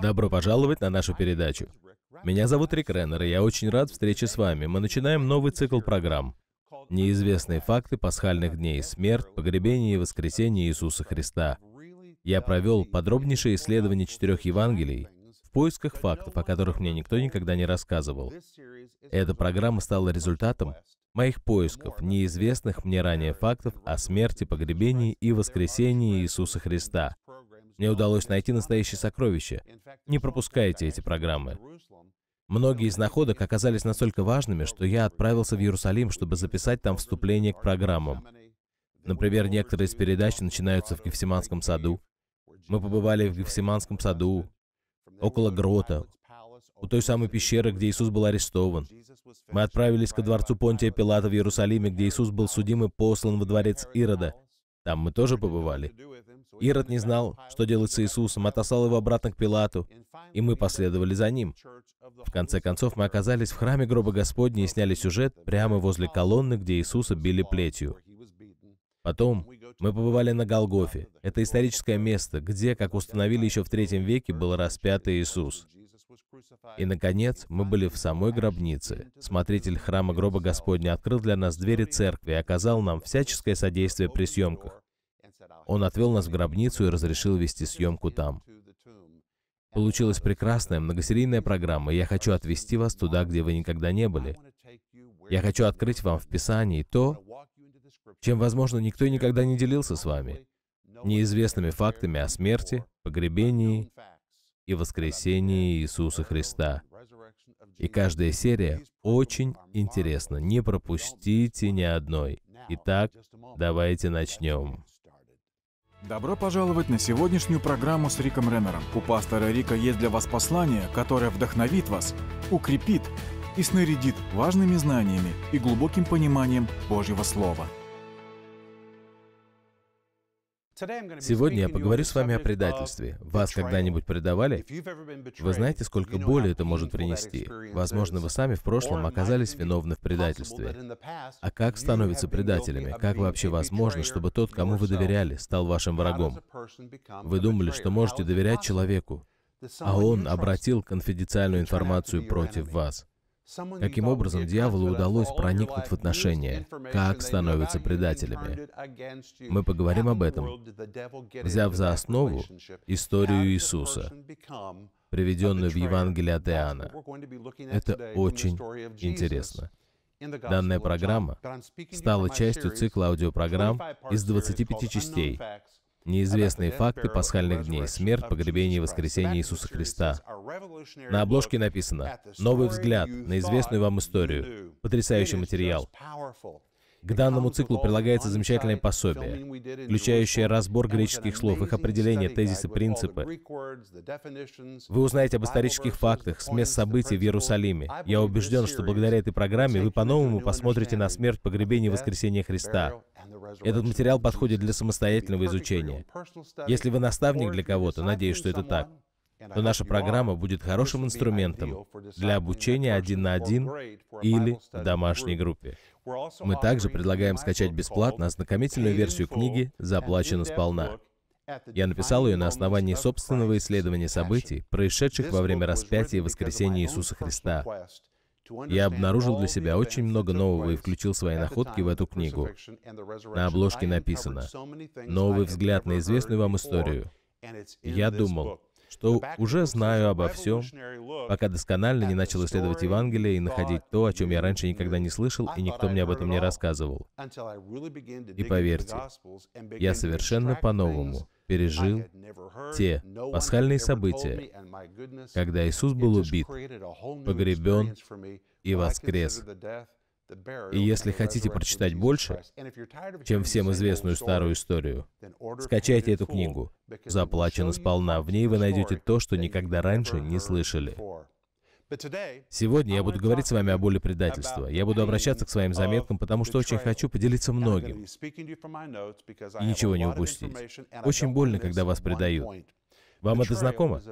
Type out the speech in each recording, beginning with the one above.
Добро пожаловать на нашу передачу. Меня зовут Рик Реннер, и я очень рад встрече с вами. Мы начинаем новый цикл программ. Неизвестные факты пасхальных дней, смерть, погребение и воскресение Иисуса Христа. Я провел подробнейшее исследование четырех Евангелий в поисках фактов, о которых мне никто никогда не рассказывал. Эта программа стала результатом моих поисков неизвестных мне ранее фактов о смерти, погребении и воскресении Иисуса Христа. Мне удалось найти настоящее сокровище. Не пропускайте эти программы. Многие из находок оказались настолько важными, что я отправился в Иерусалим, чтобы записать там вступление к программам. Например, некоторые из передач начинаются в Гефсиманском саду. Мы побывали в Гефсиманском саду, около грота, у той самой пещеры, где Иисус был арестован. Мы отправились ко дворцу Понтия Пилата в Иерусалиме, где Иисус был судим и послан во дворец Ирода. Там мы тоже побывали. Ирод не знал, что делать с Иисусом, отослал его обратно к Пилату, и мы последовали за ним. В конце концов, мы оказались в храме гроба Господня и сняли сюжет прямо возле колонны, где Иисуса били плетью. Потом мы побывали на Голгофе. Это историческое место, где, как установили еще в третьем веке, был распят Иисус. И, наконец, мы были в самой гробнице. Смотритель храма гроба Господня открыл для нас двери церкви и оказал нам всяческое содействие при съемках. Он отвел нас в гробницу и разрешил вести съемку там. Получилась прекрасная многосерийная программа, и я хочу отвести вас туда, где вы никогда не были. Я хочу открыть вам в Писании то, чем, возможно, никто никогда не делился с вами, неизвестными фактами о смерти, погребении и воскресении Иисуса Христа. И каждая серия очень интересна. Не пропустите ни одной. Итак, давайте начнем. Добро пожаловать на сегодняшнюю программу с Риком Реннером. У пастора Рика есть для вас послание, которое вдохновит вас, укрепит и снарядит важными знаниями и глубоким пониманием Божьего Слова. Сегодня я поговорю с вами о предательстве. Вас когда-нибудь предавали? Вы знаете, сколько боли это может принести? Возможно, вы сами в прошлом оказались виновны в предательстве. А как становятся предателями? Как вообще возможно, чтобы тот, кому вы доверяли, стал вашим врагом? Вы думали, что можете доверять человеку, а он обратил конфиденциальную информацию против вас. Каким образом дьяволу удалось проникнуть в отношения? Как становятся предателями? Мы поговорим об этом, взяв за основу историю Иисуса, приведенную в Евангелии от Иоанна. Это очень интересно. Данная программа стала частью цикла аудиопрограмм из 25 частей, Неизвестные факты пасхальных дней, смерть, погребение и воскресение Иисуса Христа. На обложке написано «Новый взгляд на известную вам историю». Потрясающий материал. К данному циклу прилагается замечательное пособие, включающее разбор греческих слов, их определения, тезисы, принципы. Вы узнаете об исторических фактах с мест событий в Иерусалиме. Я убежден, что благодаря этой программе вы по-новому посмотрите на смерть, погребение и воскресение Христа. Этот материал подходит для самостоятельного изучения. Если вы наставник для кого-то, надеюсь, что это так, то наша программа будет хорошим инструментом для обучения один на один или в домашней группе. Мы также предлагаем скачать бесплатно ознакомительную версию книги «Заплачено сполна». Я написал ее на основании собственного исследования событий, происшедших во время распятия и воскресения Иисуса Христа. Я обнаружил для себя очень много нового и включил свои находки в эту книгу. На обложке написано «Новый взгляд на известную вам историю». Я думал, что уже знаю обо всем, пока досконально не начал исследовать Евангелие и находить то, о чем я раньше никогда не слышал, и никто мне об этом не рассказывал. И поверьте, я совершенно по-новому пережил те пасхальные события, когда Иисус был убит, погребен и воскрес. И если хотите прочитать больше, чем всем известную старую историю, скачайте эту книгу. Заплачено сполна. В ней вы найдете то, что никогда раньше не слышали. Сегодня я буду говорить с вами о боли предательства. Я буду обращаться к своим заметкам, потому что очень хочу поделиться многим и ничего не упустить. Очень больно, когда вас предают. Вам это знакомо?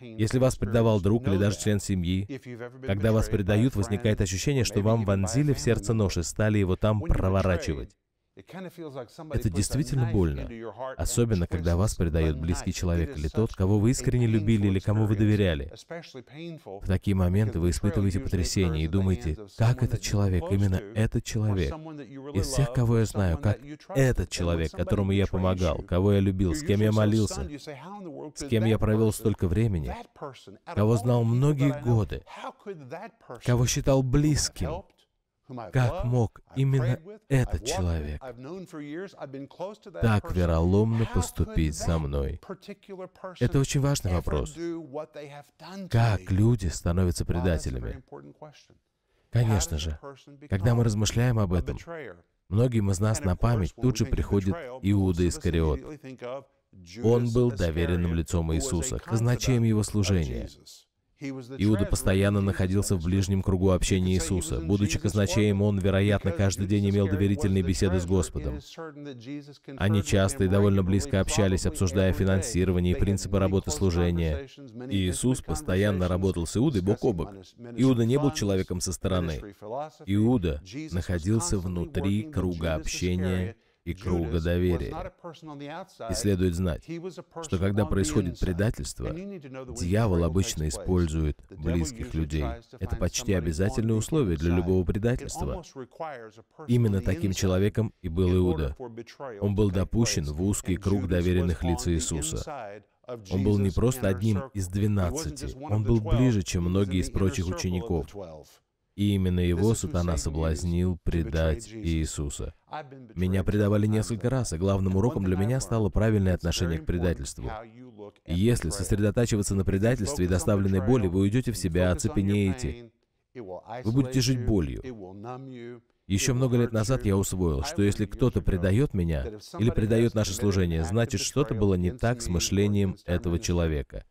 Если вас предавал друг или даже член семьи, когда вас предают, возникает ощущение, что вам вонзили в сердце нож и стали его там проворачивать. Это действительно больно, особенно когда вас предает близкий человек или тот, кого вы искренне любили или кому вы доверяли. В такие моменты вы испытываете потрясение и думаете, как этот человек, именно этот человек, из всех, кого я знаю, как этот человек, которому я помогал, кого я любил, с кем я молился, с кем я провел столько времени, кого знал многие годы, кого считал близким, как мог именно этот человек так вероломно поступить со мной? Это очень важный вопрос. Как люди становятся предателями? Конечно же, когда мы размышляем об этом, многим из нас на память тут же приходит Иуда Искариот. Он был доверенным лицом Иисуса, казначеем его служения. Иуда постоянно находился в ближнем кругу общения Иисуса. Будучи казначеем, он, вероятно, каждый день имел доверительные беседы с Господом. Они часто и довольно близко общались, обсуждая финансирование и принципы работы служения. И Иисус постоянно работал с Иудой бок о бок. Иуда не был человеком со стороны. Иуда находился внутри круга общения и круга доверия. И следует знать, что когда происходит предательство, дьявол обычно использует близких людей. Это почти обязательное условие для любого предательства. Именно таким человеком и был Иуда. Он был допущен в узкий круг доверенных лиц Иисуса. Он был не просто одним из двенадцати, он был ближе, чем многие из прочих учеников. И именно его сатана соблазнил предать Иисуса. Меня предавали несколько раз, и главным уроком для меня стало правильное отношение к предательству. Если сосредотачиваться на предательстве и доставленной боли, вы уйдете в себя, оцепенеете. Вы будете жить болью. Еще много лет назад я усвоил, что если кто-то предает меня или предает наше служение, значит, что-то было не так с мышлением этого человека.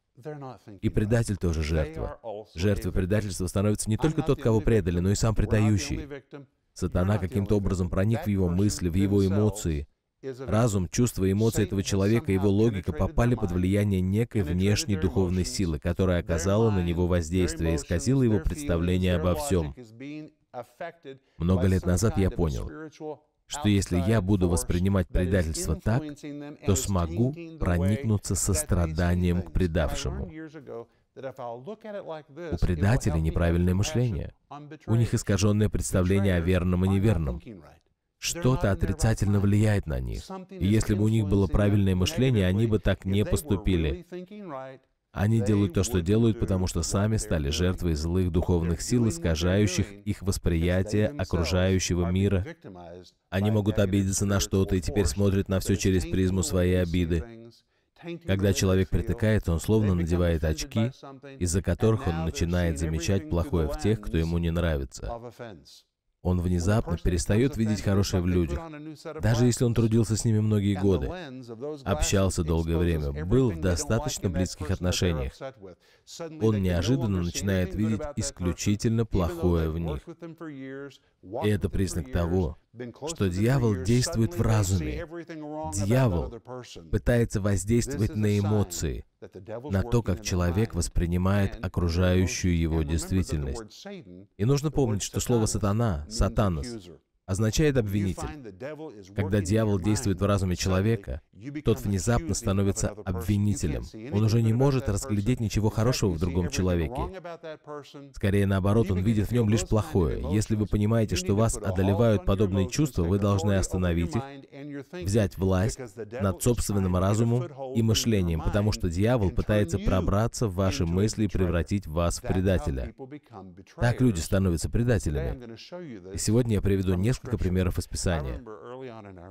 И предатель тоже жертва. Жертвой предательства становится не только тот, кого предали, но и сам предающий. Сатана каким-то образом проник в его мысли, в его эмоции. Разум, чувства эмоции этого человека, его логика попали под влияние некой внешней духовной силы, которая оказала на него воздействие и исказила его представление обо всем. Много лет назад я понял, что если я буду воспринимать предательство так, то смогу проникнуться состраданием к предавшему. У предателей неправильное мышление. У них искаженное представление о верном и неверном. Что-то отрицательно влияет на них. И если бы у них было правильное мышление, они бы так не поступили. Они делают то, что делают, потому что сами стали жертвой злых духовных сил, искажающих их восприятие окружающего мира. Они могут обидеться на что-то и теперь смотрят на все через призму своей обиды. Когда человек притыкается, он словно надевает очки, из-за которых он начинает замечать плохое в тех, кто ему не нравится он внезапно перестает видеть хорошее в людях, даже если он трудился с ними многие годы, общался долгое время, был в достаточно близких отношениях. Он неожиданно начинает видеть исключительно плохое в них. И это признак того, что дьявол действует в разуме. Дьявол пытается воздействовать на эмоции, на то, как человек воспринимает окружающую его действительность. И нужно помнить, что слово «сатана», «сатанос», означает обвинитель. Когда дьявол действует в разуме человека, тот внезапно становится обвинителем. Он уже не может разглядеть ничего хорошего в другом человеке. Скорее наоборот, он видит в нем лишь плохое. Если вы понимаете, что вас одолевают подобные чувства, вы должны остановить их, взять власть над собственным разумом и мышлением, потому что дьявол пытается пробраться в ваши мысли и превратить вас в предателя. Так люди становятся предателями. И сегодня я приведу несколько несколько примеров из Писания.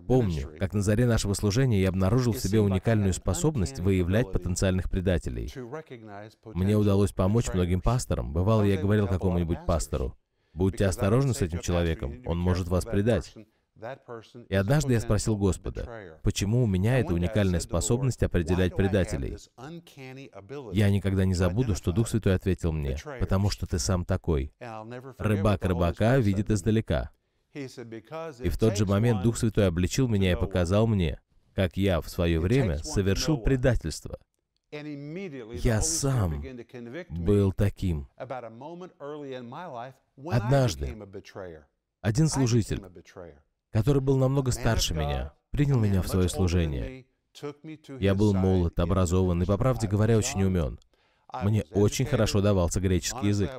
Помню, как на заре нашего служения я обнаружил в себе уникальную способность выявлять потенциальных предателей. Мне удалось помочь многим пасторам. Бывало, я говорил какому-нибудь пастору, «Будьте осторожны с этим человеком, он может вас предать». И однажды я спросил Господа, почему у меня эта уникальная способность определять предателей? Я никогда не забуду, что Дух Святой ответил мне, потому что ты сам такой. Рыбак рыбака видит издалека. И в тот же момент Дух Святой обличил меня и показал мне, как я в свое время совершил предательство. Я сам был таким. Однажды один служитель, который был намного старше меня, принял меня в свое служение. Я был молод, образован и, по правде говоря, очень умен. Мне очень хорошо давался греческий язык.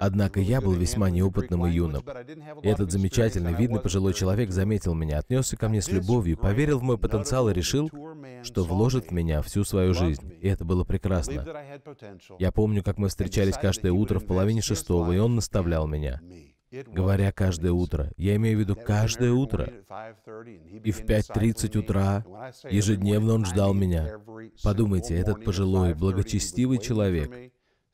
Однако я был весьма неопытным и юным. И этот замечательный, видный пожилой человек заметил меня, отнесся ко мне с любовью, поверил в мой потенциал и решил, что вложит в меня всю свою жизнь. И это было прекрасно. Я помню, как мы встречались каждое утро в половине шестого, и он наставлял меня. Говоря каждое утро, я имею в виду каждое утро. И в 5.30 утра ежедневно он ждал меня. Подумайте, этот пожилой, благочестивый человек,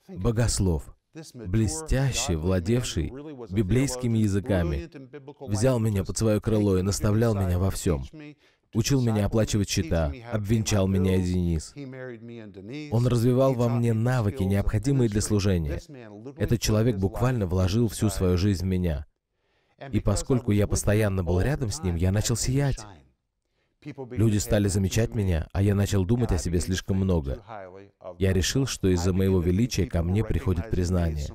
богослов, блестящий, владевший библейскими языками, взял меня под свое крыло и наставлял меня во всем учил меня оплачивать счета, обвенчал меня и Денис. Он развивал во мне навыки, необходимые для служения. Этот человек буквально вложил всю свою жизнь в меня. И поскольку я постоянно был рядом с ним, я начал сиять. Люди стали замечать меня, а я начал думать о себе слишком много. Я решил, что из-за моего величия ко мне приходит признание.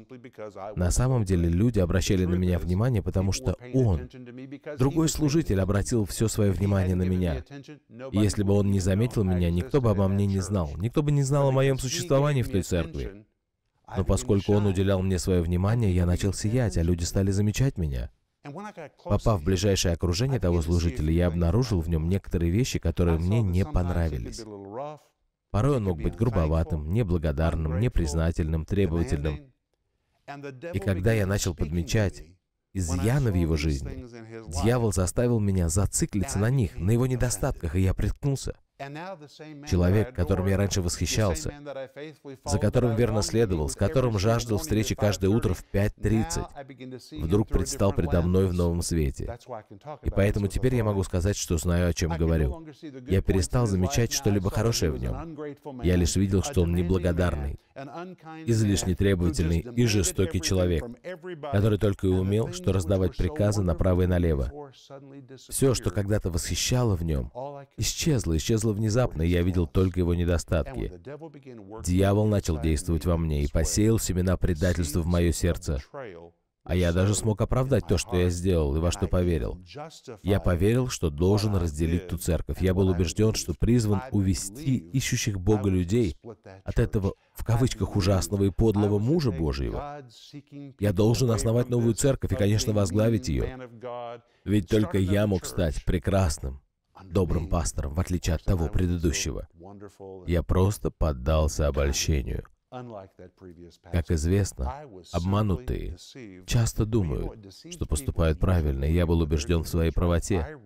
На самом деле люди обращали на меня внимание, потому что он, другой служитель, обратил все свое внимание на меня. И если бы он не заметил меня, никто бы обо мне не знал. Никто бы не знал о моем существовании в той церкви. Но поскольку он уделял мне свое внимание, я начал сиять, а люди стали замечать меня. Попав в ближайшее окружение того служителя, я обнаружил в нем некоторые вещи, которые мне не понравились. Порой он мог быть грубоватым, неблагодарным, непризнательным, требовательным. И когда я начал подмечать изъяны в его жизни, дьявол заставил меня зациклиться на них, на его недостатках, и я приткнулся. Человек, которым я раньше восхищался, за которым верно следовал, с которым жаждал встречи каждое утро в 5.30, вдруг предстал предо мной в новом свете. И поэтому теперь я могу сказать, что знаю, о чем говорю. Я перестал замечать что-либо хорошее в нем. Я лишь видел, что он неблагодарный, излишне требовательный и жестокий человек, который только и умел, что раздавать приказы направо и налево. Все, что когда-то восхищало в нем, исчезло, исчезло внезапно, и я видел только его недостатки. Дьявол начал действовать во мне и посеял семена предательства в мое сердце. А я даже смог оправдать то, что я сделал и во что поверил. Я поверил, что должен разделить ту церковь. Я был убежден, что призван увести ищущих Бога людей от этого, в кавычках, ужасного и подлого мужа Божьего. Я должен основать новую церковь и, конечно, возглавить ее. Ведь только я мог стать прекрасным, добрым пастором, в отличие от того предыдущего. Я просто поддался обольщению. Как известно, обманутые часто думают, что поступают правильно, и я был убежден в своей правоте.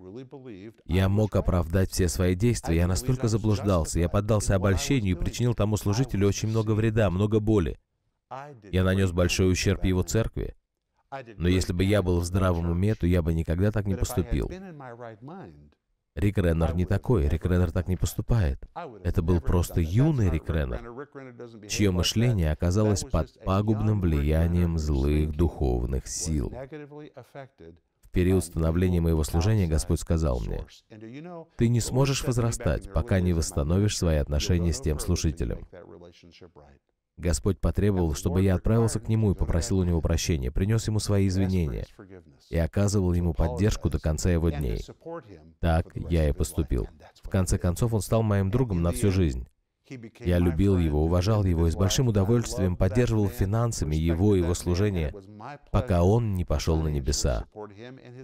Я мог оправдать все свои действия, я настолько заблуждался, я поддался обольщению и причинил тому служителю очень много вреда, много боли. Я нанес большой ущерб его церкви. Но если бы я был в здравом уме, то я бы никогда так не поступил. Рик Реннер не такой, Рик Реннер так не поступает. Это был просто юный Рик Реннер, чье мышление оказалось под пагубным влиянием злых духовных сил. В период становления моего служения Господь сказал мне, «Ты не сможешь возрастать, пока не восстановишь свои отношения с тем слушателем». Господь потребовал, чтобы я отправился к нему и попросил у него прощения, принес ему свои извинения и оказывал ему поддержку до конца его дней. Так я и поступил. В конце концов, он стал моим другом на всю жизнь. Я любил его, уважал его и с большим удовольствием поддерживал финансами его и его служение, пока он не пошел на небеса.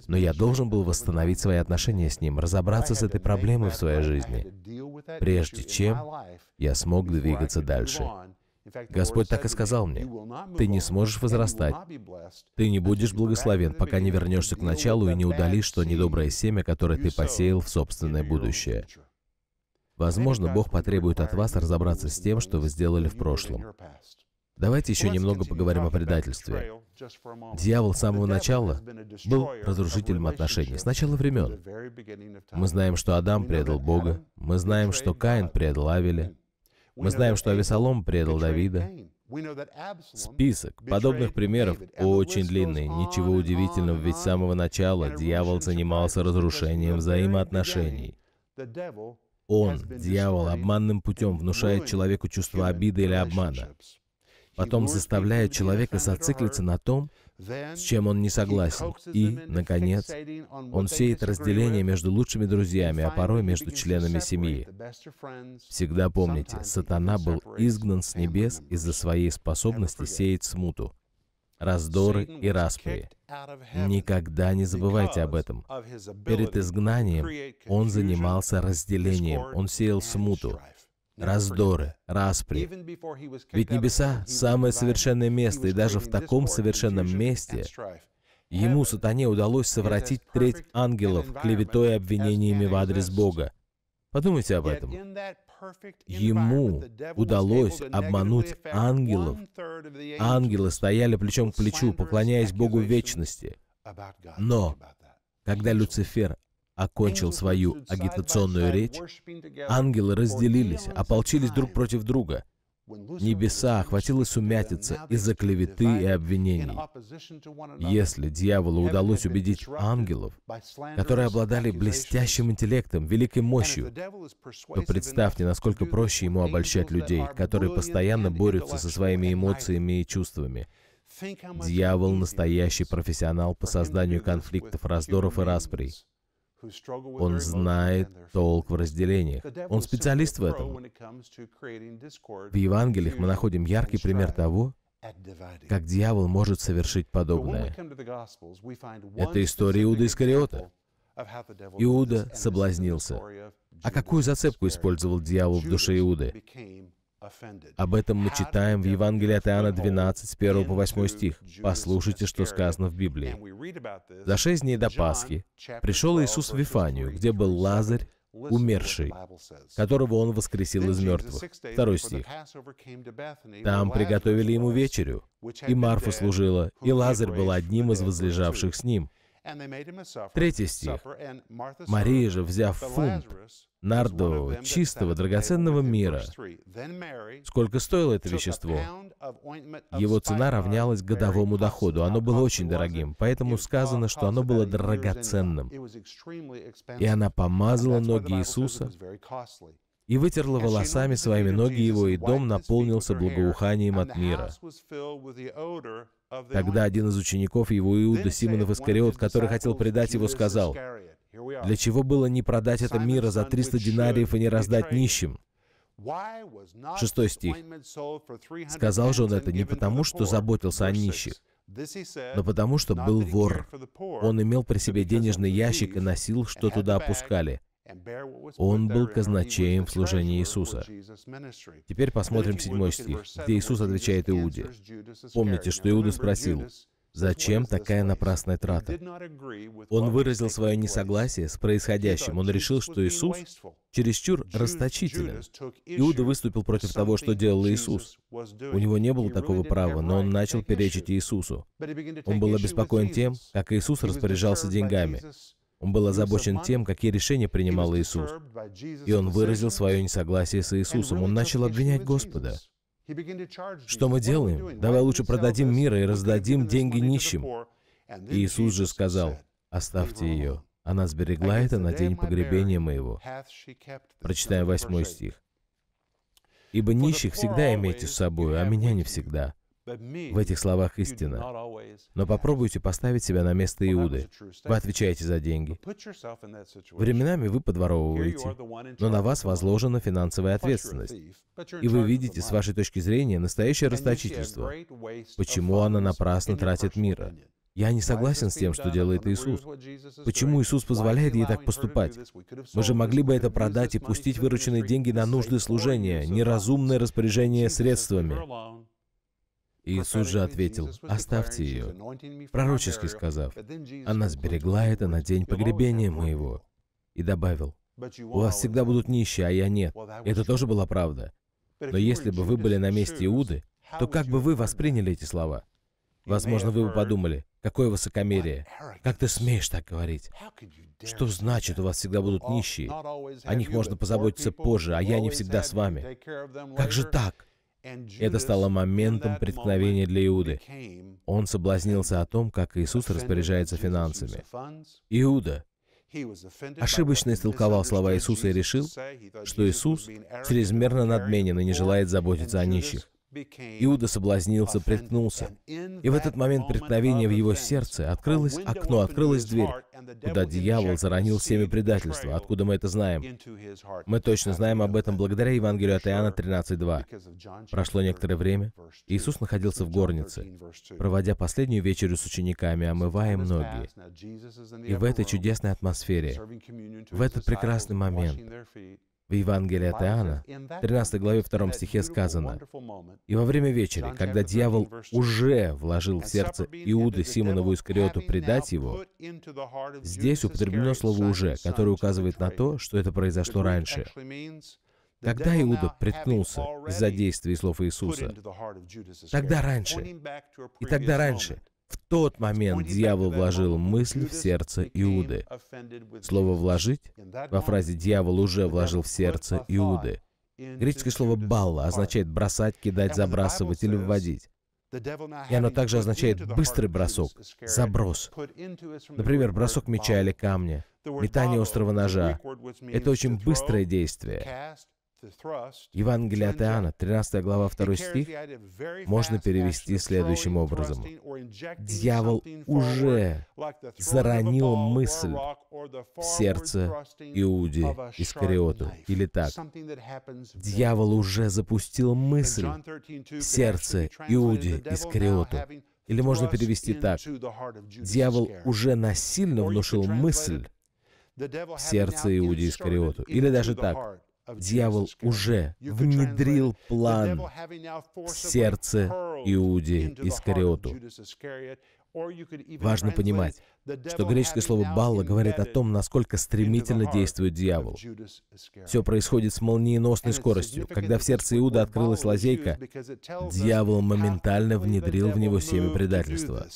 Но я должен был восстановить свои отношения с ним, разобраться с этой проблемой в своей жизни, прежде чем я смог двигаться дальше. Господь так и сказал мне, «Ты не сможешь возрастать. Ты не будешь благословен, пока не вернешься к началу и не удалишь то недоброе семя, которое ты посеял в собственное будущее». Возможно, Бог потребует от вас разобраться с тем, что вы сделали в прошлом. Давайте еще немного поговорим о предательстве. Дьявол с самого начала был разрушителем отношений, с начала времен. Мы знаем, что Адам предал Бога, мы знаем, что Каин предал Авеля, мы знаем, что Авесолом предал Давида. Список подобных примеров очень длинный. Ничего удивительного, ведь с самого начала дьявол занимался разрушением взаимоотношений. Он, дьявол, обманным путем внушает человеку чувство обиды или обмана. потом заставляет человека зациклиться на том, с чем он не согласен. И, наконец, он сеет разделение между лучшими друзьями, а порой между членами семьи. Всегда помните, сатана был изгнан с небес из-за своей способности сеять смуту, раздоры и распри. Никогда не забывайте об этом. Перед изгнанием он занимался разделением, он сеял смуту раздоры, распри. Ведь небеса — самое совершенное место, и даже в таком совершенном месте ему, сатане, удалось совратить треть ангелов клеветой и обвинениями в адрес Бога. Подумайте об этом. Ему удалось обмануть ангелов. Ангелы стояли плечом к плечу, поклоняясь Богу вечности. Но, когда Люцифер окончил свою агитационную речь, ангелы разделились, ополчились друг против друга. Небеса охватила сумятица из-за клеветы и обвинений. Если дьяволу удалось убедить ангелов, которые обладали блестящим интеллектом, великой мощью, то представьте, насколько проще ему обольщать людей, которые постоянно борются со своими эмоциями и чувствами. Дьявол — настоящий профессионал по созданию конфликтов, раздоров и расприй. Он знает толк в разделениях. Он специалист в этом. В Евангелиях мы находим яркий пример того, как дьявол может совершить подобное. Это история Иуда Искариота. Иуда соблазнился. А какую зацепку использовал дьявол в душе Иуды? Об этом мы читаем в Евангелии от Иоанна 12, с 1 по 8 стих. Послушайте, что сказано в Библии. «За шесть дней до Пасхи пришел Иисус в Вифанию, где был Лазарь, умерший, которого он воскресил из мертвых. Второй стих. Там приготовили ему вечерю, и Марфа служила, и Лазарь был одним из возлежавших с ним. Третий стих. Мария же, взяв фунт нардового, чистого, драгоценного мира, сколько стоило это вещество? Его цена равнялась годовому доходу. Оно было очень дорогим, поэтому сказано, что оно было драгоценным. И она помазала ноги Иисуса и вытерла волосами своими ноги его, и дом наполнился благоуханием от мира. Тогда один из учеников его, Иуда Симонов Искариот, который хотел предать его, сказал, «Для чего было не продать это мира за 300 динариев и не раздать нищим?» Шестой стих. Сказал же он это не потому, что заботился о нищих, но потому, что был вор. Он имел при себе денежный ящик и носил, что туда опускали. Он был казначеем в служении Иисуса. Теперь посмотрим седьмой стих, где Иисус отвечает Иуде. Помните, что Иуда спросил, Зачем такая напрасная трата? Он выразил свое несогласие с происходящим. Он решил, что Иисус чересчур расточителен. Иуда выступил против того, что делал Иисус. У него не было такого права, но он начал перечить Иисусу. Он был обеспокоен тем, как Иисус распоряжался деньгами. Он был озабочен тем, какие решения принимал Иисус. И он выразил свое несогласие с Иисусом. Он начал обвинять Господа. Что мы делаем? Давай лучше продадим мир и раздадим деньги нищим. И Иисус же сказал, оставьте ее. Она сберегла это на день погребения моего. Прочитаем восьмой стих. «Ибо нищих всегда имейте с собой, а меня не всегда. В этих словах истина. Но попробуйте поставить себя на место Иуды. Вы отвечаете за деньги. Временами вы подворовываете, но на вас возложена финансовая ответственность. И вы видите с вашей точки зрения настоящее расточительство. Почему она напрасно тратит мира? Я не согласен с тем, что делает Иисус. Почему Иисус позволяет ей так поступать? Мы же могли бы это продать и пустить вырученные деньги на нужды служения, неразумное распоряжение средствами. Иисус же ответил, «Оставьте ее», пророчески сказав, «Она сберегла это на день погребения моего». И добавил, «У вас всегда будут нищие, а я нет». Это тоже была правда. Но если бы вы были на месте Иуды, то как бы вы восприняли эти слова? Возможно, вы бы подумали, какое высокомерие. Как ты смеешь так говорить? Что значит, у вас всегда будут нищие? О них можно позаботиться позже, а я не всегда с вами. Как же так? Это стало моментом преткновения для Иуды. Он соблазнился о том, как Иисус распоряжается финансами. Иуда ошибочно истолковал слова Иисуса и решил, что Иисус чрезмерно надменен и не желает заботиться о нищих. Иуда соблазнился, приткнулся. И в этот момент преткновения в его сердце открылось окно, открылась дверь, куда дьявол заронил семя предательства. Откуда мы это знаем? Мы точно знаем об этом благодаря Евангелию от Иоанна 13.2. Прошло некоторое время. Иисус находился в горнице, проводя последнюю вечерю с учениками, омывая ноги. И в этой чудесной атмосфере, в этот прекрасный момент, в Евангелии от Иоанна, 13 главе 2 стихе сказано, «И во время вечери, когда дьявол уже вложил в сердце Иуды Симонову Искариоту предать его, здесь употреблено слово «уже», которое указывает на то, что это произошло раньше. Когда Иуда приткнулся из-за действий слов Иисуса, тогда раньше, и тогда раньше, тот момент дьявол вложил мысль в сердце Иуды. Слово «вложить» во фразе «дьявол уже вложил в сердце Иуды». Греческое слово «балла» означает бросать, кидать, забрасывать или вводить. И оно также означает быстрый бросок, заброс. Например, бросок меча или камня, метание острого ножа. Это очень быстрое действие. Евангелие от Иоанна, 13 глава, 2 стих, можно перевести следующим образом. Дьявол уже заронил мысль в сердце Иуде Искариоту. Или так. Дьявол уже запустил мысль в сердце Иуде Искариоту. Или можно перевести так. Дьявол уже насильно внушил мысль в сердце Иуде Искариоту. Или даже так. Дьявол уже внедрил план в сердце Иуде Искариоту. Важно понимать, что греческое слово «балла» говорит о том, насколько стремительно действует дьявол. Все происходит с молниеносной скоростью. Когда в сердце Иуда открылась лазейка, дьявол моментально внедрил в него семя предательства.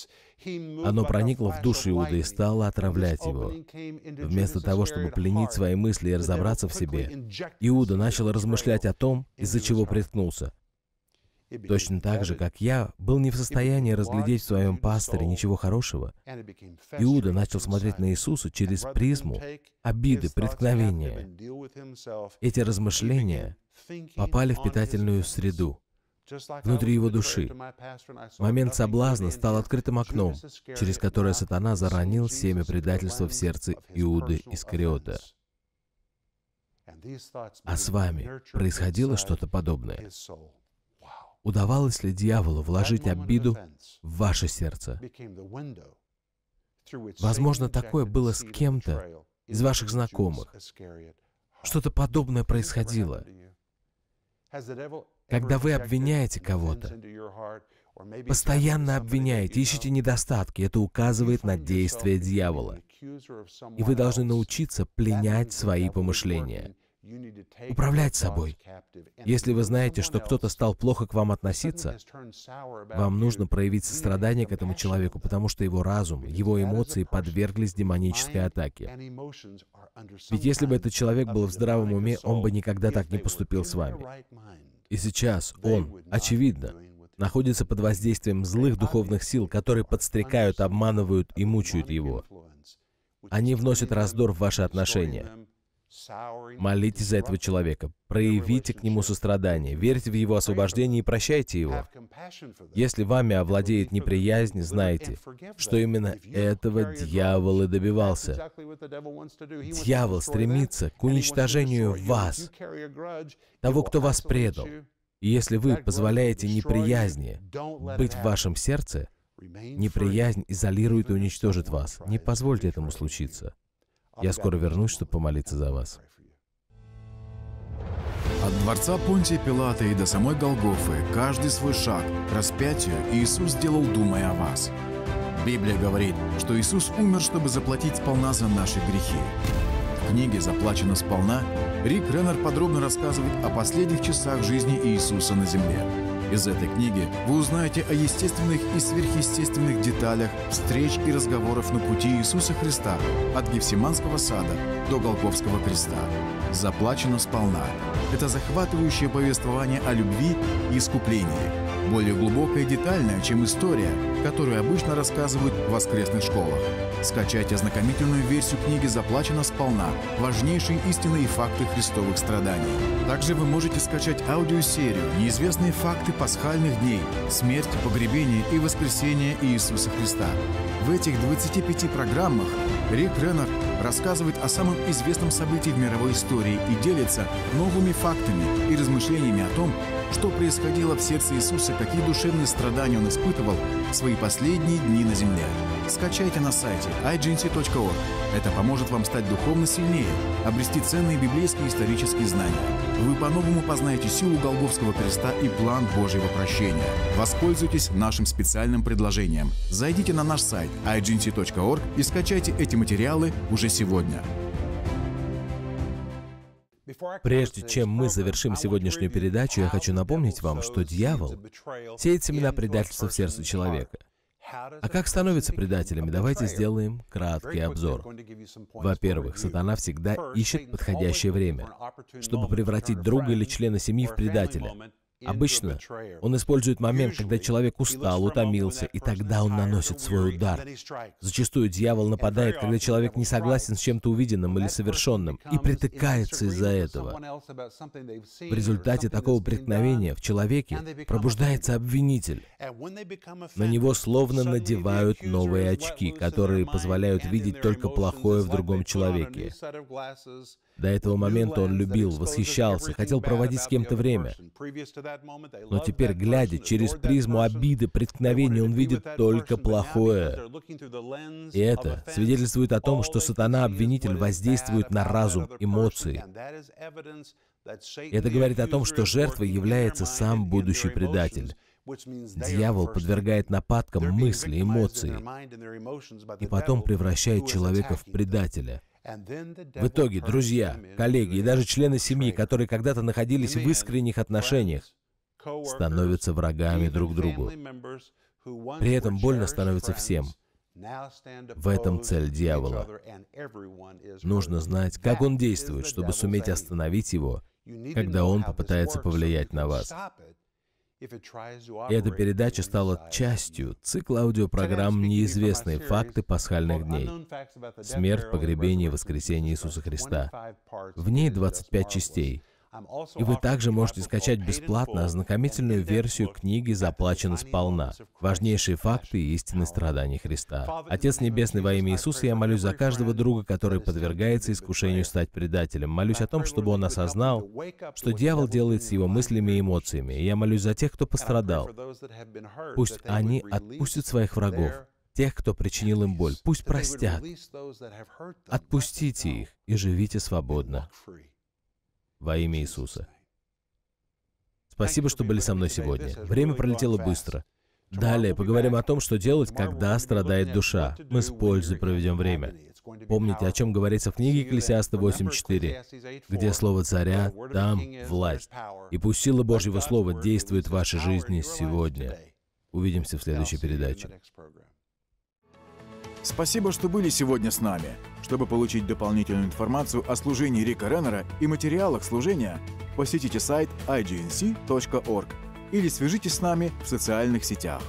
Оно проникло в душу Иуда и стало отравлять его. Вместо того, чтобы пленить свои мысли и разобраться в себе, Иуда начал размышлять о том, из-за чего приткнулся. Точно так же, как я был не в состоянии разглядеть в своем пасторе ничего хорошего, Иуда начал смотреть на Иисуса через призму обиды, преткновения. Эти размышления попали в питательную среду, внутри его души. Момент соблазна стал открытым окном, через которое сатана заронил семя предательства в сердце Иуды Искариота. А с вами происходило что-то подобное? Удавалось ли дьяволу вложить обиду в ваше сердце? Возможно, такое было с кем-то из ваших знакомых. Что-то подобное происходило. Когда вы обвиняете кого-то, постоянно обвиняете, ищете недостатки, это указывает на действие дьявола. И вы должны научиться пленять свои помышления управлять собой. Если вы знаете, что кто-то стал плохо к вам относиться, вам нужно проявить сострадание к этому человеку, потому что его разум, его эмоции подверглись демонической атаке. Ведь если бы этот человек был в здравом уме, он бы никогда так не поступил с вами. И сейчас он, очевидно, находится под воздействием злых духовных сил, которые подстрекают, обманывают и мучают его. Они вносят раздор в ваши отношения. Молитесь за этого человека, проявите к нему сострадание, верьте в его освобождение и прощайте его. Если вами овладеет неприязнь, знайте, что именно этого дьявол и добивался. Дьявол стремится к уничтожению вас, того, кто вас предал. И если вы позволяете неприязни быть в вашем сердце, неприязнь изолирует и уничтожит вас. Не позвольте этому случиться. Я скоро вернусь, чтобы помолиться за вас. От дворца Понтия Пилата и до самой Голгофы каждый свой шаг распятию Иисус сделал, думая о вас. Библия говорит, что Иисус умер, чтобы заплатить сполна за наши грехи. В книге «Заплачено сполна» Рик Реннер подробно рассказывает о последних часах жизни Иисуса на земле. Из этой книги вы узнаете о естественных и сверхъестественных деталях встреч и разговоров на пути Иисуса Христа от Гефсиманского сада до Голговского креста. Заплачено сполна. Это захватывающее повествование о любви и искуплении. более глубокая и детальная, чем история, которую обычно рассказывают в воскресных школах. Скачайте ознакомительную версию книги «Заплачено сполна. Важнейшие истины и факты христовых страданий». Также вы можете скачать аудиосерию «Неизвестные факты пасхальных дней. Смерть, погребение и воскресение Иисуса Христа». В этих 25 программах Рик Реннер рассказывает о самом известном событии в мировой истории и делится новыми фактами и размышлениями о том, что происходило в сердце Иисуса, какие душевные страдания Он испытывал в свои последние дни на земле. Скачайте на сайте ignc.org. Это поможет вам стать духовно сильнее, обрести ценные библейские и исторические знания. Вы по-новому познаете силу Голговского креста и план Божьего прощения. Воспользуйтесь нашим специальным предложением. Зайдите на наш сайт ignc.org и скачайте эти материалы уже сегодня. Прежде чем мы завершим сегодняшнюю передачу, я хочу напомнить вам, что дьявол сеет семена предательства в сердце человека. А как становятся предателями? Давайте сделаем краткий обзор. Во-первых, сатана всегда ищет подходящее время, чтобы превратить друга или члена семьи в предателя. Обычно он использует момент, когда человек устал, утомился, и тогда он наносит свой удар. Зачастую дьявол нападает, когда человек не согласен с чем-то увиденным или совершенным, и притыкается из-за этого. В результате такого преткновения в человеке пробуждается обвинитель. На него словно надевают новые очки, которые позволяют видеть только плохое в другом человеке. До этого момента он любил, восхищался, хотел проводить с кем-то время. Но теперь, глядя через призму обиды, преткновения, он видит только плохое. И это свидетельствует о том, что сатана-обвинитель воздействует на разум, эмоции. И это говорит о том, что жертвой является сам будущий предатель. Дьявол подвергает нападкам мысли, эмоции, и потом превращает человека в предателя. В итоге, друзья, коллеги и даже члены семьи, которые когда-то находились в искренних отношениях, становятся врагами друг другу. При этом больно становится всем. В этом цель дьявола. Нужно знать, как он действует, чтобы суметь остановить его, когда он попытается повлиять на вас. И эта передача стала частью цикла аудиопрограмм «Неизвестные факты пасхальных дней. Смерть, погребение и воскресение Иисуса Христа». В ней 25 частей. И вы также можете скачать бесплатно ознакомительную версию книги «Заплачено сполна. Важнейшие факты и истины страданий Христа». Отец Небесный, во имя Иисуса, я молюсь за каждого друга, который подвергается искушению стать предателем. Молюсь о том, чтобы он осознал, что дьявол делает с его мыслями и эмоциями. И я молюсь за тех, кто пострадал. Пусть они отпустят своих врагов, тех, кто причинил им боль. Пусть простят. Отпустите их и живите свободно во имя Иисуса. Спасибо, что были со мной сегодня. Время пролетело быстро. Далее поговорим о том, что делать, когда страдает душа. Мы с пользой проведем время. Помните, о чем говорится в книге Екклесиаста 8.4, где слово царя, там власть. И пусть сила Божьего Слова действует в вашей жизни сегодня. Увидимся в следующей передаче. Спасибо, что были сегодня с нами. Чтобы получить дополнительную информацию о служении Рика Реннера и материалах служения, посетите сайт ignc.org или свяжитесь с нами в социальных сетях.